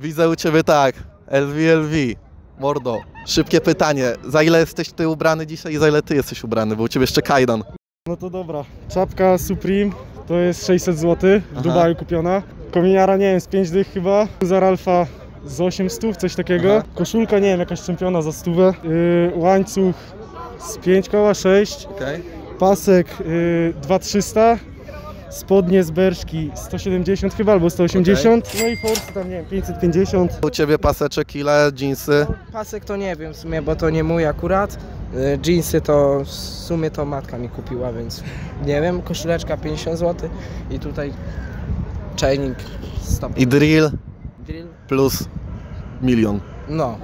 Widzę u ciebie tak. LVLV. Mordo. Szybkie pytanie. Za ile jesteś ty ubrany dzisiaj i za ile ty jesteś ubrany? Bo u ciebie jeszcze kajdan. No to dobra. Czapka Supreme to jest 600 zł, w Aha. Dubaju kupiona. Kominiara nie wiem, z 5 dych chyba. Zar Alfa z 800, coś takiego. Aha. Koszulka nie wiem, jakaś czempiona za stówę. Yy, łańcuch z 5 koła 6. Okej. Pasek yy, 2300. Spodnie z Berszki 170 chyba albo 180. No i forsy tam nie wiem, 550. U ciebie paseczek ile? Jeansy? Pasek to nie wiem w sumie, bo to nie mój akurat. Y, Jeansy to w sumie to matka mi kupiła, więc nie wiem, koszuleczka 50 zł i tutaj chaining 100. I drill Drill? plus milion. No,